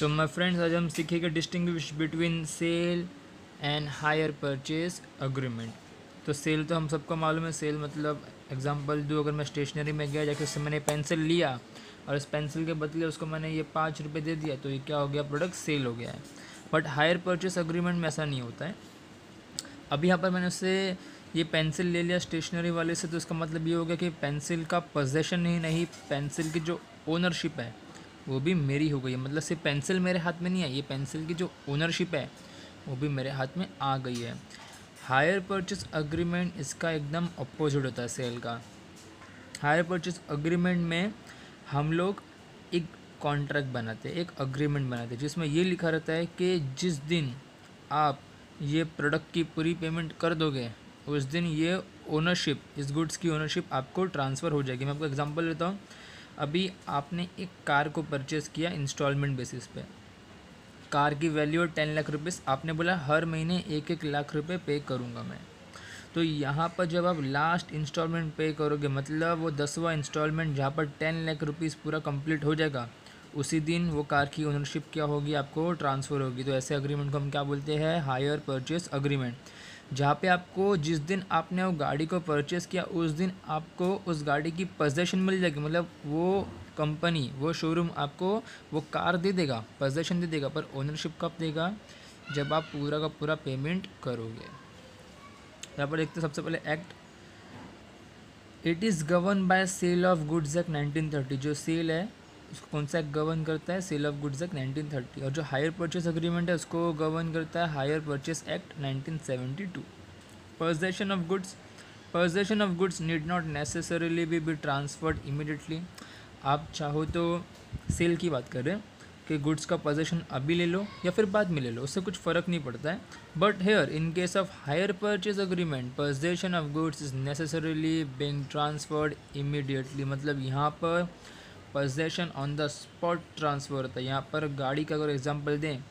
So my friends आज हम सीखेंगे distinguish between sale and hire purchase agreement तो सेल तो हम सबको मालूम है। सेल मतलब एग्जांपल दो अगर मैं स्टेशनरी में गया, जाके उससे मैंने पेंसिल लिया और इस पेंसिल के बदले उसको मैंने ये पाँच रुपये दे दिया तो ये क्या हो गया? प्रोडक्ट सेल हो गया है। बट हायर परचेज अग्रीमेंट में ऐसा नहीं होता है। अभी यहाँ पर मैंने उससे ये पेंसिल ले लिया स्टेशनरी वाले से तो इसका मतलब ये हो गया कि पेंसिल का पोजेशन ही नहीं पेंसिल की जो ओनरशिप है वो भी मेरी हो गई है। मतलब सिर्फ़ पेंसिल मेरे हाथ में नहीं है ये पेंसिल की जो ओनरशिप है, वो भी मेरे हाथ में आ गई है। हायर परचेस अग्रीमेंट इसका एकदम अपोजिट होता है सेल का। हायर परचेस अग्रीमेंट में हम लोग एक कॉन्ट्रैक्ट बनाते हैं, एक अग्रीमेंट बनाते हैं, जिसमें ये लिखा रहता है कि जिस दिन आप ये प्रोडक्ट की पूरी पेमेंट कर दोगे, उस दिन ये ओनरशिप इस गुड्स की ओनरशिप आपको ट्रांसफ़र हो जाएगी। मैं आपको एग्जांपल लेता हूँ। अभी आपने एक कार को परचेज़ किया इंस्टॉलमेंट बेसिस पे। कार की वैल्यू टेन लाख रुपीज़ आपने बोला हर महीने एक एक लाख रुपए पे करूँगा मैं। तो यहाँ पर जब आप लास्ट इंस्टॉलमेंट पे करोगे मतलब वो दसवा इंस्टॉलमेंट जहाँ पर टेन लाख रुपीज़ पूरा कंप्लीट हो जाएगा, उसी दिन वो कार की ओनरशिप क्या होगी, आपको ट्रांसफ़र होगी। तो ऐसे अग्रीमेंट को हम क्या बोलते हैं? हायर परचेस अग्रीमेंट जहाँ पे आपको जिस दिन आपने वो गाड़ी को परचेज़ किया, उस दिन आपको उस गाड़ी की पोजेशन मिल जाएगी। मतलब वो कंपनी वो शोरूम आपको वो कार दे देगा पोजेशन दे देगा, पर ओनरशिप कब देगा? जब आप पूरा का पूरा पेमेंट करोगे। यहाँ पर देखते सबसे पहले act it is govern by sale of goods act 1930 जो सेल है उसको कौन सा एक्ट गवर्न करता है सेल ऑफ़ गुड्स एक्ट 1930 और जो हायर परचेस अग्रीमेंट है, उसको गवर्न करता है hire purchase act 1972 possession of goods possession of goods need not necessarily be be transferred immediately आप चाहो तो सेल की बात करें कि गुड्स का पोजेशन अभी ले लो या फिर बाद में ले लो, उससे कुछ फ़र्क नहीं पड़ता है। But here in case of hire purchase agreement possession of goods is necessarily being transferred immediately मतलब यहाँ पर possession on the spot transfer होता है। यहाँ पर गाड़ी का अगर एग्जांपल दें,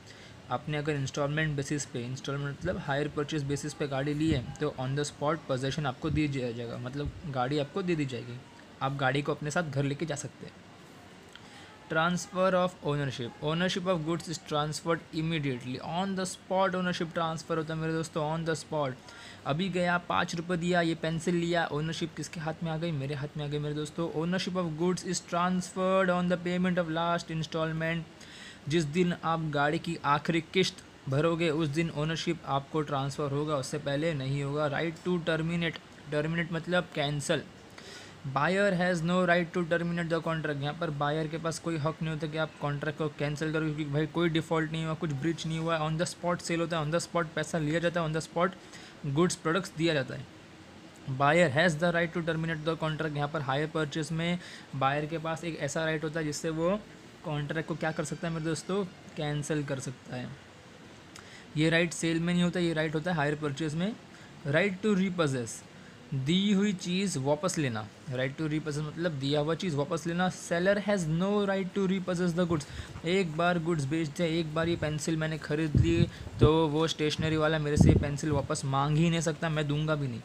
आपने अगर इंस्टॉलमेंट बेसिस पे इंस्टॉलमेंट मतलब हायर परचेज बेसिस पे गाड़ी ली है तो ऑन द स्पॉट पोजेशन आपको दी जाएगा। मतलब गाड़ी आपको दे दी जाएगी। आप गाड़ी को अपने साथ घर लेके जा सकते हैं। Transfer of ownership ownership of goods is transferred immediately on the spot ownership transfer होता है मेरे दोस्तों ऑन द स्पॉट अभी गया, पाँच रुपये दिया, ये पेंसिल लिया ओनरशिप किसके हाथ में आ गई? मेरे हाथ में आ गई मेरे दोस्तों. Ownership of goods is transferred on the payment of last instalment जिस दिन आप गाड़ी की आखिरी किस्त भरोगे, उस दिन ओनरशिप आपको ट्रांसफ़र होगा. उससे पहले नहीं होगा. राइट टू टर्मिनेट टर्मिनेट मतलब cancel buyer has no right to terminate the contract यहाँ पर बायर के पास कोई हक नहीं होता कि आप कॉन्ट्रैक्ट को कैंसिल करो, क्योंकि भाई कोई डिफ़ॉल्ट नहीं हुआ, कुछ ब्रिच नहीं हुआ ऑन द स्पॉट सेल होता है ऑन द स्पॉट पैसा लिया जाता है on the spot goods products दिया जाता है। Buyer has the right to terminate the contract यहाँ पर हायर परचेज में बायर के पास एक ऐसा राइट होता है जिससे वो कॉन्ट्रैक्ट को क्या कर सकता है मेरे दोस्तों? कैंसिल कर सकता है। ये राइट सेल में नहीं होता, ये राइट होता है हायर परचेज में। राइट टू रीपोजेस दी हुई चीज़ वापस लेना। राइट टू रीपोजेस मतलब दिया हुआ चीज़ वापस लेना। Seller has no right to repossess the goods एक बार गुड्स बेच दिया, एक बार ये पेंसिल मैंने ख़रीद ली तो वो स्टेशनरी वाला मेरे से पेंसिल वापस मांग ही नहीं सकता, मैं दूँगा भी नहीं।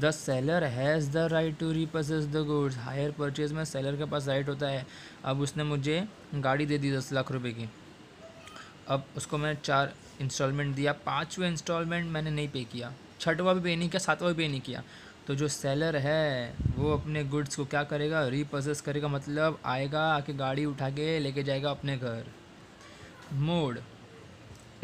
The seller has the right to repossess the goods hire purchase में सेलर के पास राइट होता है। अब उसने मुझे गाड़ी दे दी दस लाख रुपए की। अब उसको मैंने चार इंस्टॉलमेंट दिया। पाँचवें इंस्टॉलमेंट मैंने नहीं पे किया। छठवा भी पे नहीं किया, सातवा भी पे नहीं किया। तो जो सेलर है, वो अपने गुड्स को क्या करेगा? रीपोजेस करेगा मतलब आएगा आके गाड़ी उठा के लेके जाएगा अपने घर। Mode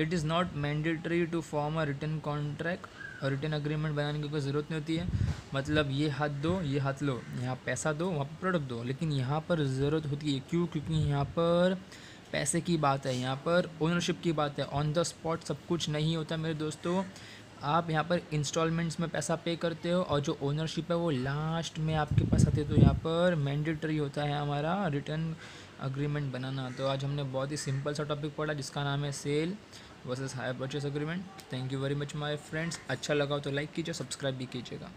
it is not mandatory to form a return contract और रिटर्न अग्रीमेंट बनाने की कोई ज़रूरत नहीं होती है। मतलब ये हाथ दो, ये हाथ लो। यहाँ पैसा दो, वहाँ पर प्रोडक्ट दो। लेकिन यहाँ पर ज़रूरत होती है क्यों? क्योंकि यहाँ पर पैसे की बात है, यहाँ पर ओनरशिप की बात है। ऑन द स्पॉट सब कुछ नहीं होता मेरे दोस्तों। आप यहाँ पर इंस्टॉलमेंट्स में पैसा पे करते हो और जो ओनरशिप है वो लास्ट में आपके पास आती है तो यहाँ पर मैंडेटरी होता है हमारा रिटर्न अग्रीमेंट बनाना। तो आज हमने बहुत ही सिंपल सा टॉपिक पढ़ा जिसका नाम है sale versus hire purchase agreement thank you very much my friends अच्छा लगा हो तो लाइक कीजिए सब्सक्राइब भी कीजिएगा।